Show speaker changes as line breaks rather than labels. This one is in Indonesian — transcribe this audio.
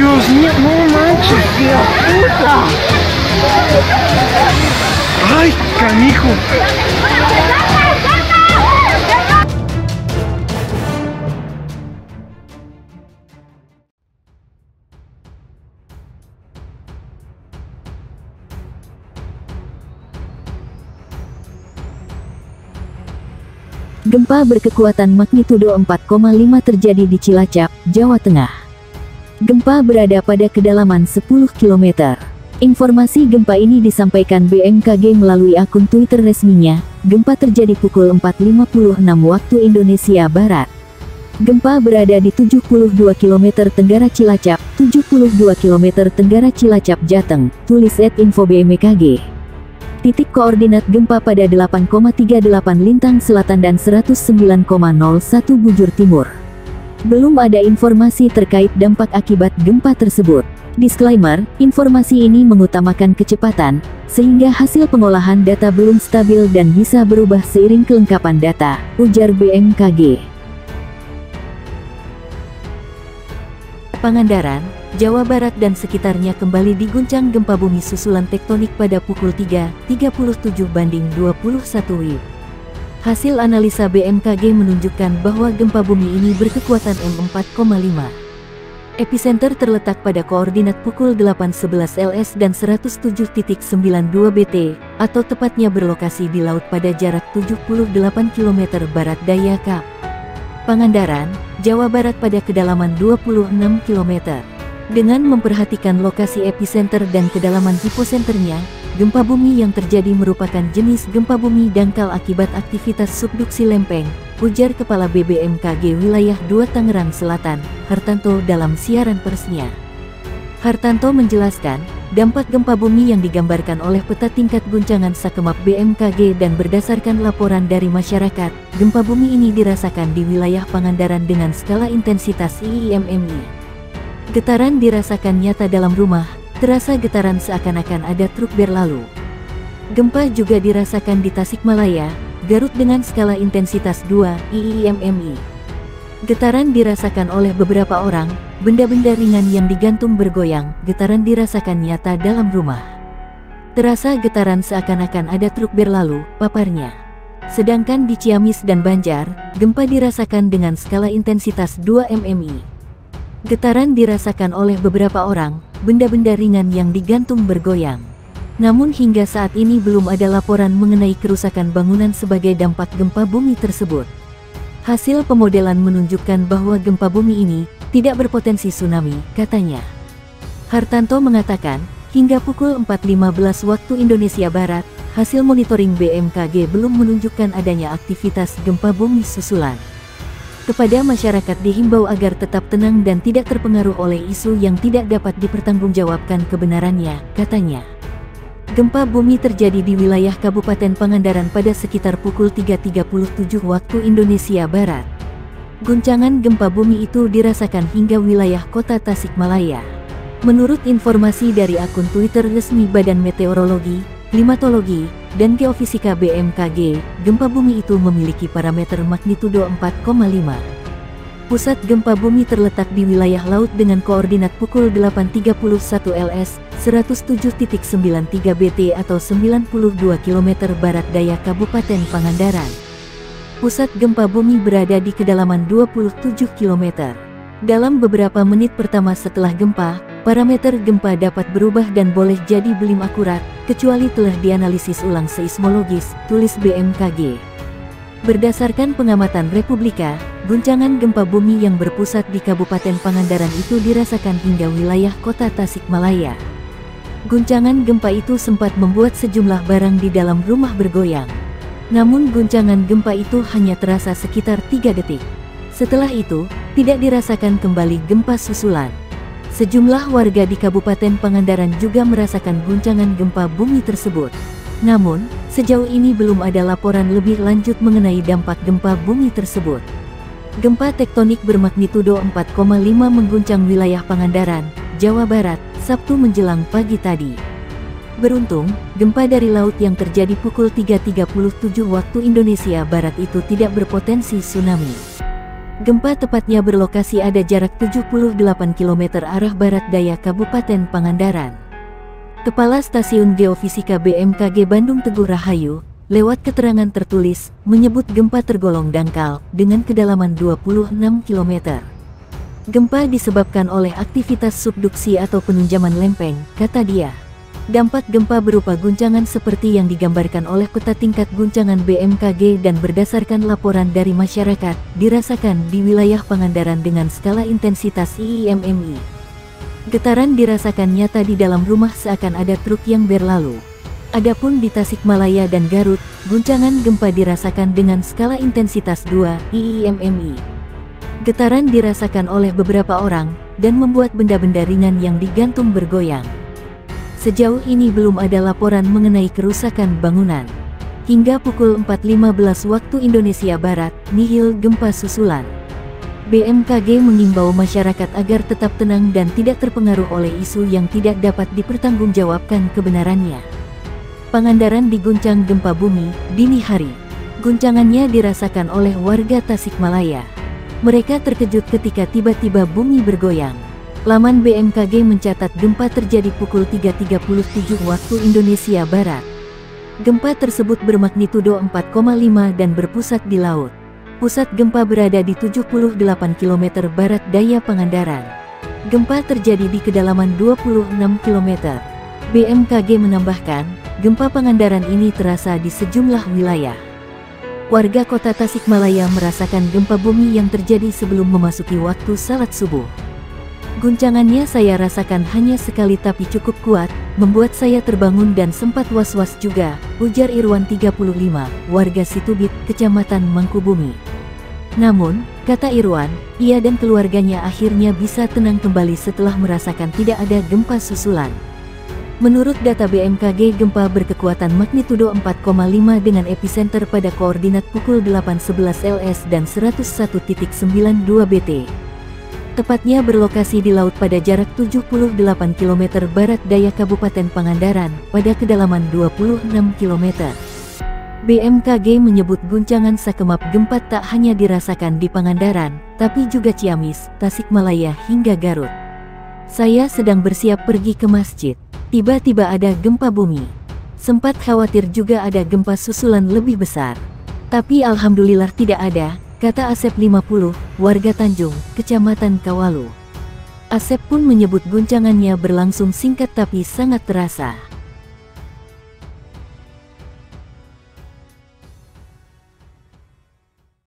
Dios mío, no manches, la puta. Ay, canijo.
Gempa berkekuatan magnitudo 4,5 terjadi di Cilacap, Jawa Tengah. Gempa berada pada kedalaman 10 km. Informasi gempa ini disampaikan BMKG melalui akun Twitter resminya. Gempa terjadi pukul 4.56 waktu Indonesia Barat. Gempa berada di 72 km tenggara Cilacap, 72 km tenggara Cilacap Jateng, tulis at info BMKG. Titik koordinat gempa pada 8,38 Lintang Selatan dan 109,01 Bujur Timur. Belum ada informasi terkait dampak akibat gempa tersebut. Disclaimer, informasi ini mengutamakan kecepatan, sehingga hasil pengolahan data belum stabil dan bisa berubah seiring kelengkapan data, ujar BMKG. Pangandaran, Jawa Barat dan sekitarnya kembali diguncang gempa bumi susulan tektonik pada pukul 3.37 banding 21 WIB. Hasil analisa BMKG menunjukkan bahwa gempa bumi ini berkekuatan M4,5. Epicenter terletak pada koordinat pukul 8.11 LS dan 107.92 BT, atau tepatnya berlokasi di laut pada jarak 78 km barat daya Kap. Pangandaran, Jawa Barat pada kedalaman 26 km. Dengan memperhatikan lokasi epicenter dan kedalaman hiposenternya, gempa bumi yang terjadi merupakan jenis gempa bumi dangkal akibat aktivitas subduksi lempeng, ujar Kepala BBMKG Wilayah 2 Tangerang Selatan, Hartanto dalam siaran persnya. Hartanto menjelaskan, dampak gempa bumi yang digambarkan oleh peta tingkat guncangan Sakemap BMKG dan berdasarkan laporan dari masyarakat, gempa bumi ini dirasakan di wilayah Pangandaran dengan skala intensitas IIMMI. Getaran dirasakan nyata dalam rumah, terasa getaran seakan-akan ada truk berlalu. Gempa juga dirasakan di Tasikmalaya, Garut dengan skala intensitas 2 IIMMI. Getaran dirasakan oleh beberapa orang, benda-benda ringan yang digantung bergoyang, getaran dirasakan nyata dalam rumah. Terasa getaran seakan-akan ada truk berlalu, paparnya. Sedangkan di Ciamis dan Banjar, gempa dirasakan dengan skala intensitas 2 MMI. Getaran dirasakan oleh beberapa orang, benda-benda ringan yang digantung bergoyang. Namun hingga saat ini belum ada laporan mengenai kerusakan bangunan sebagai dampak gempa bumi tersebut. Hasil pemodelan menunjukkan bahwa gempa bumi ini tidak berpotensi tsunami, katanya. Hartanto mengatakan, hingga pukul 4.15 waktu Indonesia Barat, hasil monitoring BMKG belum menunjukkan adanya aktivitas gempa bumi susulan. Kepada masyarakat dihimbau agar tetap tenang dan tidak terpengaruh oleh isu yang tidak dapat dipertanggungjawabkan kebenarannya, katanya. Gempa bumi terjadi di wilayah Kabupaten Pangandaran pada sekitar pukul 3.37 waktu Indonesia Barat. Guncangan gempa bumi itu dirasakan hingga wilayah kota Tasikmalaya. Menurut informasi dari akun Twitter resmi Badan Meteorologi, Klimatologi, dan Geofisika BMKG, gempa bumi itu memiliki parameter magnitudo 4,5. Pusat gempa bumi terletak di wilayah laut dengan koordinat pukul 8.31 LS, 107.93 BT atau 92 km barat daya Kabupaten Pangandaran. Pusat gempa bumi berada di kedalaman 27 km. Dalam beberapa menit pertama setelah gempa, Parameter gempa dapat berubah dan boleh jadi belum akurat, kecuali telah dianalisis ulang seismologis, tulis BMKG. Berdasarkan pengamatan Republika, guncangan gempa bumi yang berpusat di Kabupaten Pangandaran itu dirasakan hingga wilayah kota Tasikmalaya. Guncangan gempa itu sempat membuat sejumlah barang di dalam rumah bergoyang. Namun guncangan gempa itu hanya terasa sekitar 3 detik. Setelah itu, tidak dirasakan kembali gempa susulan. Sejumlah warga di Kabupaten Pangandaran juga merasakan guncangan gempa bumi tersebut. Namun, sejauh ini belum ada laporan lebih lanjut mengenai dampak gempa bumi tersebut. Gempa tektonik bermagnitudo 4,5 mengguncang wilayah Pangandaran, Jawa Barat, Sabtu menjelang pagi tadi. Beruntung, gempa dari laut yang terjadi pukul 3.37 waktu Indonesia Barat itu tidak berpotensi tsunami. Gempa tepatnya berlokasi ada jarak 78 km arah barat daya Kabupaten Pangandaran. Kepala Stasiun Geofisika BMKG Bandung Teguh Rahayu, lewat keterangan tertulis, menyebut gempa tergolong dangkal, dengan kedalaman 26 km. Gempa disebabkan oleh aktivitas subduksi atau penunjaman lempeng, kata dia. Dampak gempa berupa guncangan seperti yang digambarkan oleh peta tingkat guncangan BMKG dan berdasarkan laporan dari masyarakat, dirasakan di wilayah Pangandaran dengan skala intensitas IIMMI. Getaran dirasakan nyata di dalam rumah seakan ada truk yang berlalu. Adapun di Tasikmalaya dan Garut, guncangan gempa dirasakan dengan skala intensitas 2 IIMMI. Getaran dirasakan oleh beberapa orang, dan membuat benda-benda ringan yang digantung bergoyang. Sejauh ini belum ada laporan mengenai kerusakan bangunan. Hingga pukul 4.15 waktu Indonesia Barat, nihil gempa susulan. BMKG mengimbau masyarakat agar tetap tenang dan tidak terpengaruh oleh isu yang tidak dapat dipertanggungjawabkan kebenarannya. Pangandaran diguncang gempa bumi, dini hari. Guncangannya dirasakan oleh warga Tasikmalaya. Mereka terkejut ketika tiba-tiba bumi bergoyang. Laman BMKG mencatat gempa terjadi pukul 3.37 waktu Indonesia Barat. Gempa tersebut bermagnitudo 4,5 dan berpusat di laut. Pusat gempa berada di 78 km barat daya Pangandaran. Gempa terjadi di kedalaman 26 km. BMKG menambahkan, gempa Pangandaran ini terasa di sejumlah wilayah. Warga kota Tasikmalaya merasakan gempa bumi yang terjadi sebelum memasuki waktu salat subuh. Guncangannya saya rasakan hanya sekali tapi cukup kuat, membuat saya terbangun dan sempat was-was juga, ujar Irwan 35, warga Situbit, Kecamatan Mangkubumi. Namun, kata Irwan, ia dan keluarganya akhirnya bisa tenang kembali setelah merasakan tidak ada gempa susulan. Menurut data BMKG gempa berkekuatan magnitudo 4,5 dengan epicenter pada koordinat pukul 8.11 LS dan 101.92 BT tepatnya berlokasi di laut pada jarak 78 km barat daya Kabupaten Pangandaran, pada kedalaman 26 km. BMKG menyebut guncangan sakemap gempa tak hanya dirasakan di Pangandaran, tapi juga Ciamis, Tasikmalaya hingga Garut. Saya sedang bersiap pergi ke masjid. Tiba-tiba ada gempa bumi. Sempat khawatir juga ada gempa susulan lebih besar. Tapi alhamdulillah tidak ada, kata Asep 50, warga Tanjung, Kecamatan Kawalu. Asep pun menyebut guncangannya berlangsung singkat tapi sangat terasa.